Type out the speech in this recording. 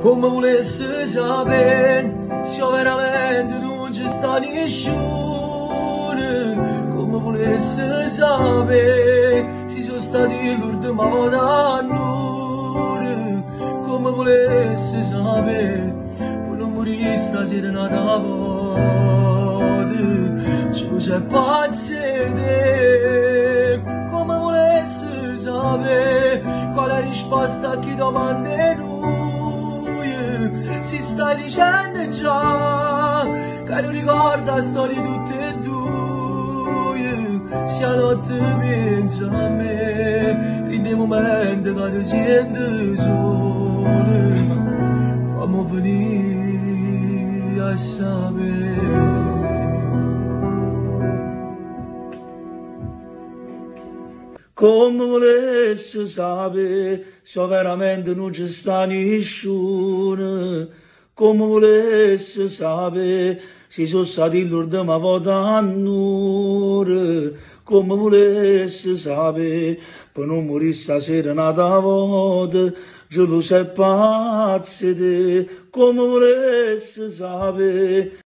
Come volesse sapere se io veramente non ci sta nessuno. Come volesse sapere se sono stati l'ultima volta Come volesse sapere poi non morire stasera una volta c'è pazzete. Come volesse sapere coloris posta ti domanderui si stai dicendo già che non ricorda storie tutte e due sia notte vince a me in dei momenti da recente sole fammi venire a sapere Come volesse sabe, veramente non c'è sta nessuno. Come volesse sabe, si sono stati l'urda ma votannur. Come volesse sabe, per non morire stasera nata vota, Giuseppe pazzete, come volesse sape,